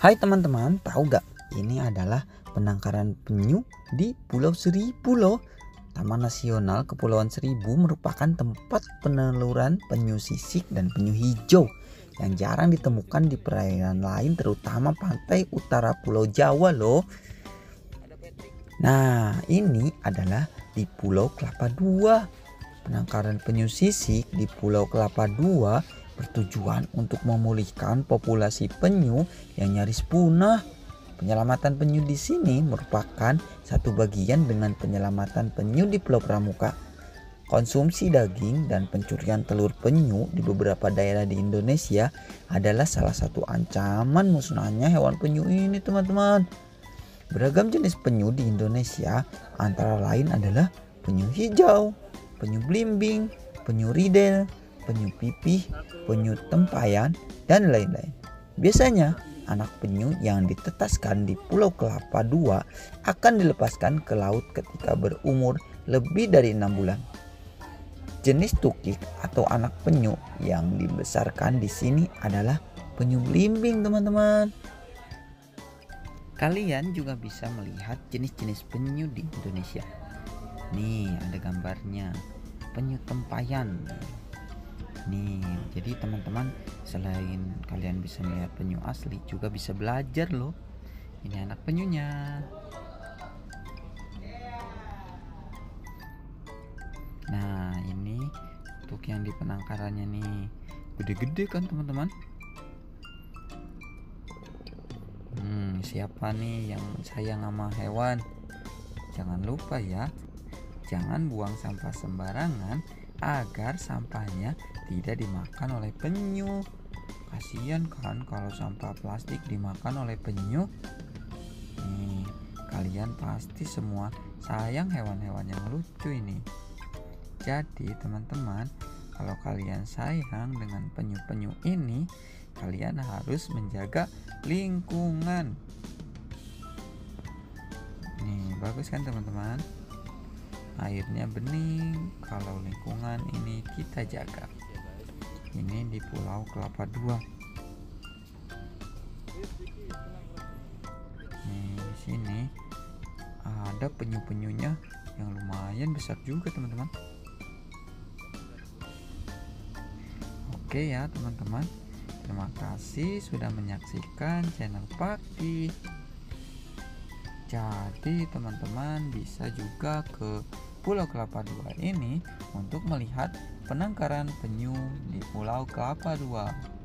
Hai teman-teman, tahu gak? Ini adalah penangkaran penyu di Pulau Seribu loh. Taman Nasional Kepulauan Seribu merupakan tempat peneluran penyu sisik dan penyu hijau yang jarang ditemukan di perairan lain terutama pantai utara Pulau Jawa loh. Nah, ini adalah di Pulau Kelapa II. Penangkaran penyu sisik di Pulau Kelapa II bertujuan untuk memulihkan populasi penyu yang nyaris punah. Penyelamatan penyu di sini merupakan satu bagian dengan penyelamatan penyu di Pulau Pramuka. Konsumsi daging dan pencurian telur penyu di beberapa daerah di Indonesia adalah salah satu ancaman musnahnya hewan penyu ini, teman-teman. Beragam jenis penyu di Indonesia antara lain adalah penyu hijau, penyu blimbing, penyu ridel, penyu pipih, penyu tempayan, dan lain-lain. Biasanya, anak penyu yang ditetaskan di Pulau Kelapa II akan dilepaskan ke laut ketika berumur lebih dari enam bulan. Jenis tukik atau anak penyu yang dibesarkan di sini adalah penyu belimbing, teman-teman. Kalian juga bisa melihat jenis-jenis penyu di Indonesia. Nih, ada gambarnya. Penyu tempayan nih. Jadi teman-teman selain kalian bisa melihat penyu asli juga bisa belajar loh. Ini anak penyunya. Nah ini untuk yang di penangkarannya nih. Gede-gede kan teman-teman? Hmm siapa nih yang sayang sama hewan? Jangan lupa ya. Jangan buang sampah sembarangan agar sampahnya tidak dimakan oleh penyu. Kasihan kan kalau sampah plastik dimakan oleh penyu. Nih, kalian pasti semua sayang hewan-hewan yang lucu ini. Jadi, teman-teman, kalau kalian sayang dengan penyu-penyu ini, kalian harus menjaga lingkungan. Nih, bagus kan teman-teman? Airnya bening kalau lingkungan ini kita jaga. Ini di Pulau Kelapa nih di sini ada penyu-penyunya yang lumayan besar juga teman-teman. Oke ya teman-teman. Terima kasih sudah menyaksikan channel Paki. Jadi teman-teman bisa juga ke Pulau Kelapa II ini untuk melihat penangkaran penyu di Pulau Kelapa II.